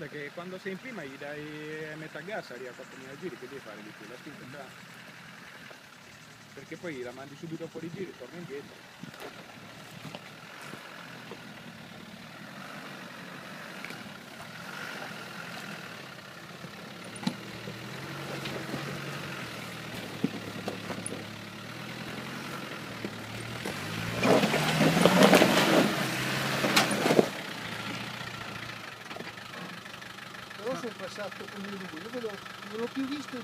Guarda che quando sei in prima gli dai metà gas arriva a 4.000 giri, che devi fare di più? La spinta già. Perché poi la mandi subito fuori giri, torna indietro. Però sono passato come lui, io non l'ho più visto